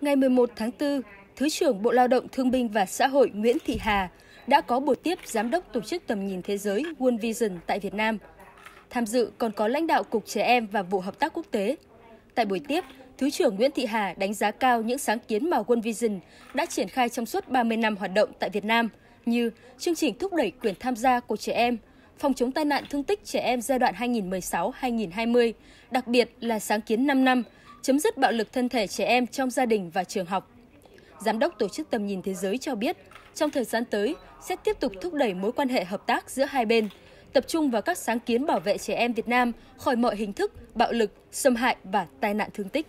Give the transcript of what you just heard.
Ngày 11 tháng 4, Thứ trưởng Bộ Lao động Thương binh và Xã hội Nguyễn Thị Hà đã có buổi tiếp Giám đốc Tổ chức Tầm nhìn Thế giới World Vision tại Việt Nam. Tham dự còn có lãnh đạo Cục Trẻ Em và Vụ Hợp tác Quốc tế. Tại buổi tiếp, Thứ trưởng Nguyễn Thị Hà đánh giá cao những sáng kiến mà World Vision đã triển khai trong suốt 30 năm hoạt động tại Việt Nam, như chương trình thúc đẩy quyền tham gia của trẻ em, phòng chống tai nạn thương tích trẻ em giai đoạn 2016-2020, đặc biệt là sáng kiến 5 năm, chấm dứt bạo lực thân thể trẻ em trong gia đình và trường học. Giám đốc Tổ chức Tầm nhìn Thế giới cho biết, trong thời gian tới sẽ tiếp tục thúc đẩy mối quan hệ hợp tác giữa hai bên, tập trung vào các sáng kiến bảo vệ trẻ em Việt Nam khỏi mọi hình thức bạo lực, xâm hại và tai nạn thương tích.